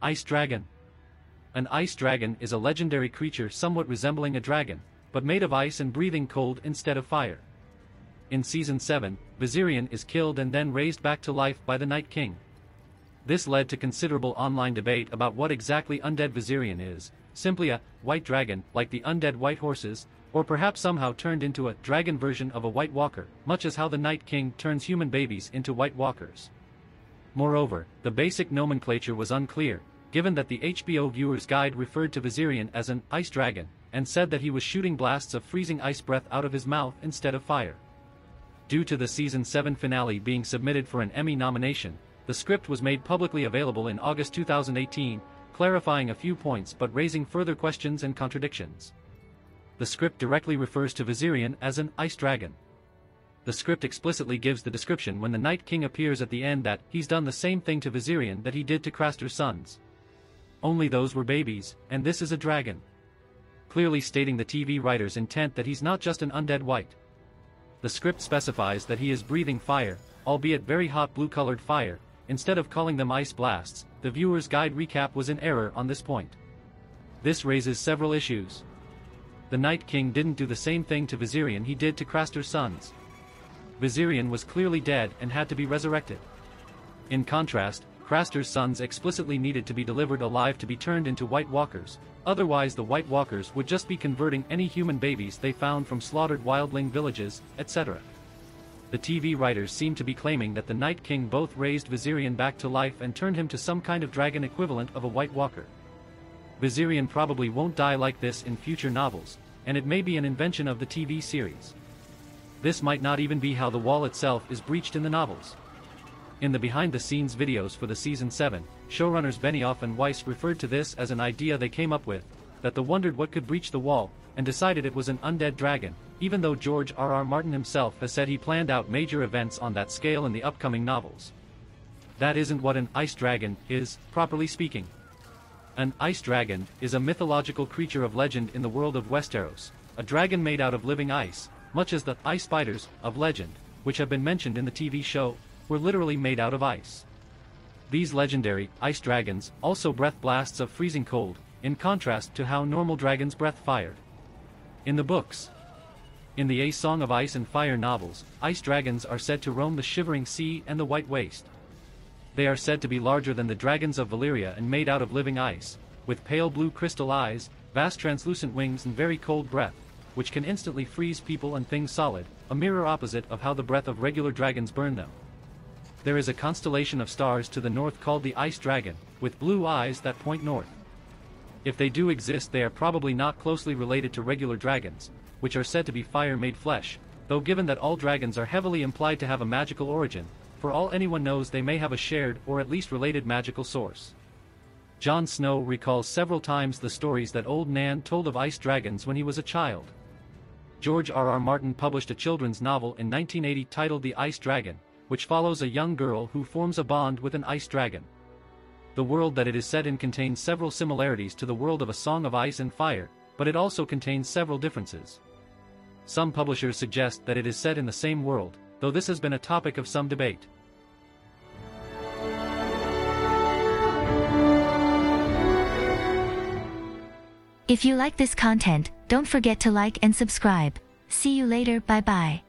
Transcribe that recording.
Ice Dragon An ice dragon is a legendary creature somewhat resembling a dragon, but made of ice and breathing cold instead of fire. In Season 7, Viserion is killed and then raised back to life by the Night King. This led to considerable online debate about what exactly Undead Viserion is, simply a white dragon like the undead white horses, or perhaps somehow turned into a dragon version of a White Walker, much as how the Night King turns human babies into White Walkers. Moreover, the basic nomenclature was unclear, given that the HBO viewer's guide referred to Viserion as an ice dragon, and said that he was shooting blasts of freezing ice breath out of his mouth instead of fire. Due to the season 7 finale being submitted for an Emmy nomination, the script was made publicly available in August 2018, clarifying a few points but raising further questions and contradictions. The script directly refers to Viserion as an ice dragon. The script explicitly gives the description when the Night King appears at the end that he's done the same thing to Viserion that he did to Craster's sons. Only those were babies, and this is a dragon. Clearly stating the TV writer's intent that he's not just an undead white. The script specifies that he is breathing fire, albeit very hot blue-colored fire, instead of calling them ice blasts, the viewer's guide recap was in error on this point. This raises several issues the Night King didn't do the same thing to Viserion he did to Craster's sons. Viserion was clearly dead and had to be resurrected. In contrast, Craster's sons explicitly needed to be delivered alive to be turned into White Walkers, otherwise the White Walkers would just be converting any human babies they found from slaughtered wildling villages, etc. The TV writers seem to be claiming that the Night King both raised Viserion back to life and turned him to some kind of dragon equivalent of a White Walker. Viserion probably won't die like this in future novels, and it may be an invention of the TV series. This might not even be how the wall itself is breached in the novels. In the behind-the-scenes videos for the season 7, showrunners Benioff and Weiss referred to this as an idea they came up with, that they wondered what could breach the wall, and decided it was an undead dragon, even though George R. R. Martin himself has said he planned out major events on that scale in the upcoming novels. That isn't what an ice dragon is, properly speaking. An ice dragon is a mythological creature of legend in the world of Westeros, a dragon made out of living ice, much as the ice spiders of legend, which have been mentioned in the TV show, were literally made out of ice. These legendary ice dragons also breath blasts of freezing cold, in contrast to how normal dragons breath fire. In the books, in the A Song of Ice and Fire novels, ice dragons are said to roam the shivering sea and the white waste. They are said to be larger than the dragons of Valyria and made out of living ice, with pale blue crystal eyes, vast translucent wings and very cold breath, which can instantly freeze people and things solid, a mirror opposite of how the breath of regular dragons burn them. There is a constellation of stars to the north called the Ice Dragon, with blue eyes that point north. If they do exist they are probably not closely related to regular dragons, which are said to be fire-made flesh, though given that all dragons are heavily implied to have a magical origin, for all anyone knows they may have a shared or at least related magical source. Jon Snow recalls several times the stories that old Nan told of ice dragons when he was a child. George R. R. Martin published a children's novel in 1980 titled The Ice Dragon, which follows a young girl who forms a bond with an ice dragon. The world that it is set in contains several similarities to the world of A Song of Ice and Fire, but it also contains several differences. Some publishers suggest that it is set in the same world, though this has been a topic of some debate. If you like this content, don't forget to like and subscribe. See you later, bye bye.